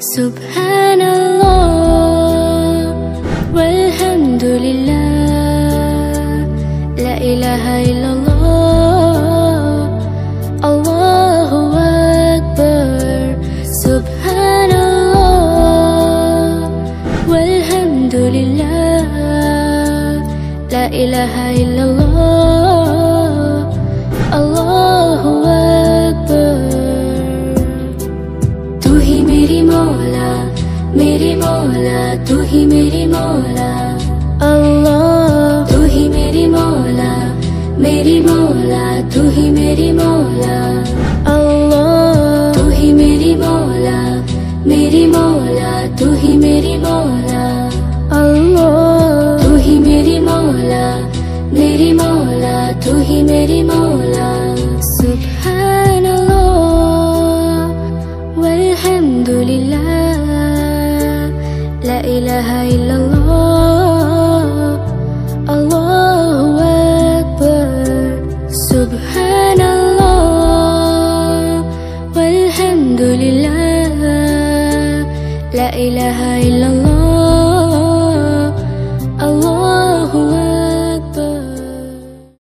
سبحان الله والحمد لله لا إله إلا الله الله أكبر سبحان الله والحمد لله لا إله إلا الله मेरी मौला मेरी मौला, तू ही मेरी मौला। अल्लाह तू ही मेरी मौला मेरी मौला, तू ही मेरी मौला। अल्लाह तू ही मेरी मौला मेरी मौला, तू ही मेरी मौला। अल्लाह तू ही मेरी मौला मेरी मौला, तू ही मेरी मौला। إله إلا الله. الله أكبر. سبحان الله. والحمد لله. لا إله إلا الله.